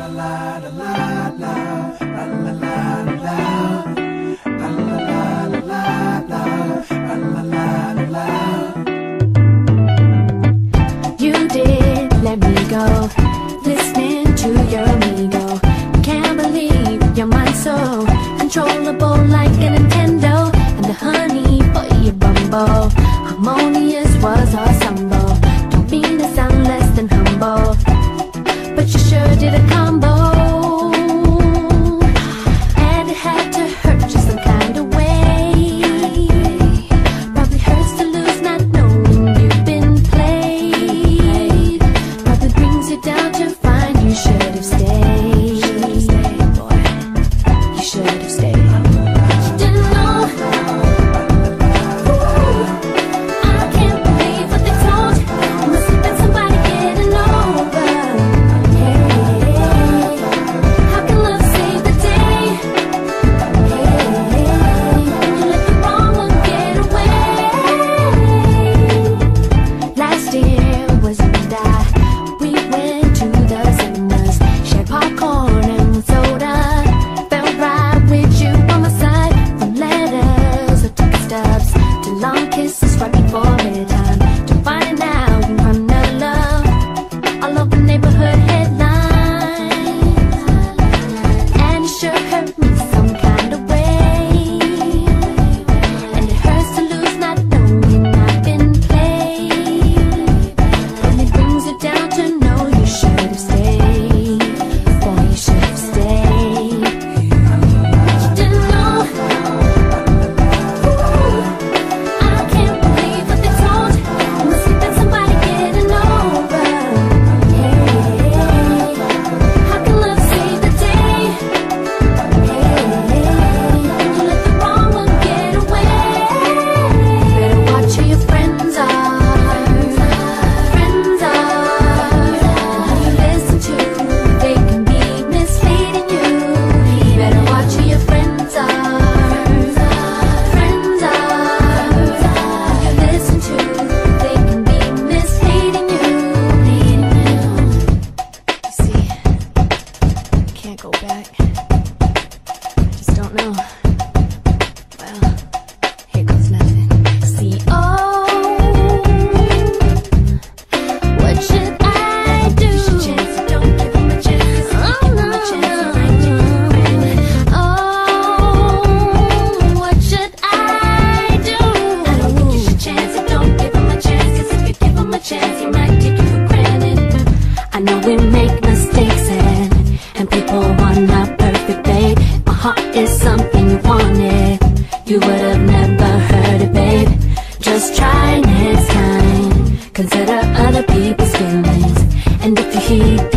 You did let me go, listening to your amigo. kisses right before bedtime can't go back. I just don't know. people want a perfect babe My heart is something you wanted. You would have never heard it, babe. Just try next time. Consider other people's feelings. And if you heed